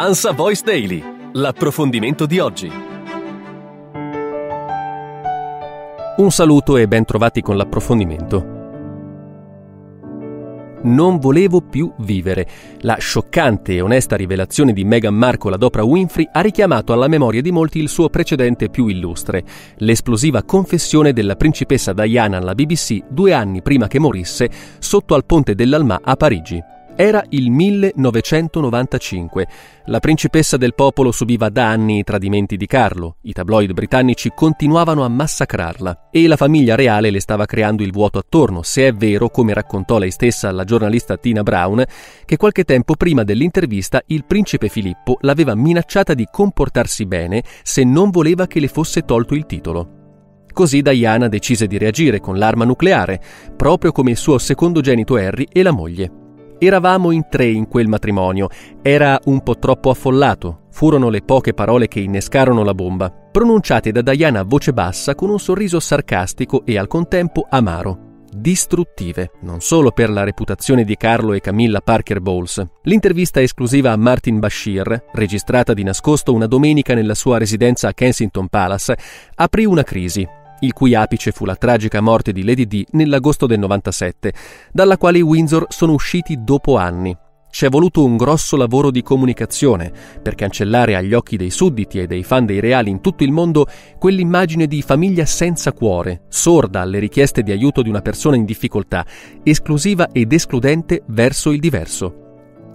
Ansa Voice Daily, l'approfondimento di oggi. Un saluto e ben trovati con l'approfondimento. Non volevo più vivere. La scioccante e onesta rivelazione di Meghan Markle ad Oprah Winfrey ha richiamato alla memoria di molti il suo precedente più illustre, l'esplosiva confessione della principessa Diana alla BBC due anni prima che morisse sotto al ponte dell'Alma a Parigi. Era il 1995. La principessa del popolo subiva da anni i tradimenti di Carlo, i tabloid britannici continuavano a massacrarla e la famiglia reale le stava creando il vuoto attorno, se è vero, come raccontò lei stessa alla giornalista Tina Brown, che qualche tempo prima dell'intervista il principe Filippo l'aveva minacciata di comportarsi bene se non voleva che le fosse tolto il titolo. Così Diana decise di reagire con l'arma nucleare, proprio come il suo secondogenito Harry e la moglie. Eravamo in tre in quel matrimonio, era un po' troppo affollato, furono le poche parole che innescarono la bomba, pronunciate da Diana a voce bassa con un sorriso sarcastico e al contempo amaro. Distruttive, non solo per la reputazione di Carlo e Camilla Parker Bowles. L'intervista esclusiva a Martin Bashir, registrata di nascosto una domenica nella sua residenza a Kensington Palace, aprì una crisi il cui apice fu la tragica morte di Lady Di nell'agosto del 97, dalla quale i Windsor sono usciti dopo anni. Ci è voluto un grosso lavoro di comunicazione per cancellare agli occhi dei sudditi e dei fan dei reali in tutto il mondo quell'immagine di famiglia senza cuore, sorda alle richieste di aiuto di una persona in difficoltà, esclusiva ed escludente verso il diverso.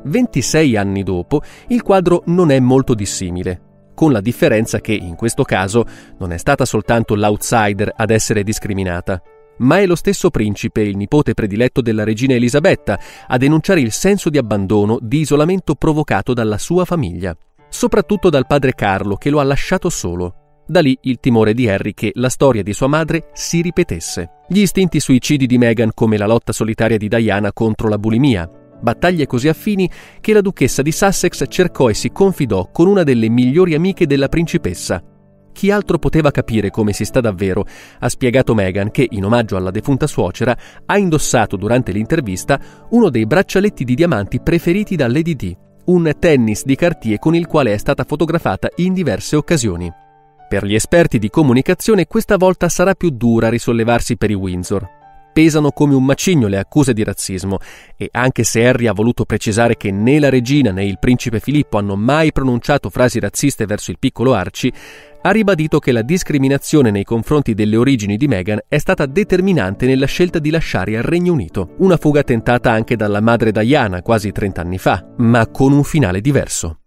26 anni dopo, il quadro non è molto dissimile con la differenza che in questo caso non è stata soltanto l'outsider ad essere discriminata, ma è lo stesso principe, il nipote prediletto della regina Elisabetta, a denunciare il senso di abbandono, di isolamento provocato dalla sua famiglia, soprattutto dal padre Carlo che lo ha lasciato solo. Da lì il timore di Harry che la storia di sua madre si ripetesse. Gli istinti suicidi di Meghan come la lotta solitaria di Diana contro la bulimia, battaglie così affini che la duchessa di Sussex cercò e si confidò con una delle migliori amiche della principessa. Chi altro poteva capire come si sta davvero, ha spiegato Meghan che, in omaggio alla defunta suocera, ha indossato durante l'intervista uno dei braccialetti di diamanti preferiti da Lady Di, un tennis di Cartier con il quale è stata fotografata in diverse occasioni. Per gli esperti di comunicazione questa volta sarà più dura risollevarsi per i Windsor pesano come un macigno le accuse di razzismo e anche se Harry ha voluto precisare che né la regina né il principe Filippo hanno mai pronunciato frasi razziste verso il piccolo Archie, ha ribadito che la discriminazione nei confronti delle origini di Meghan è stata determinante nella scelta di lasciare il Regno Unito, una fuga tentata anche dalla madre Diana quasi 30 anni fa, ma con un finale diverso.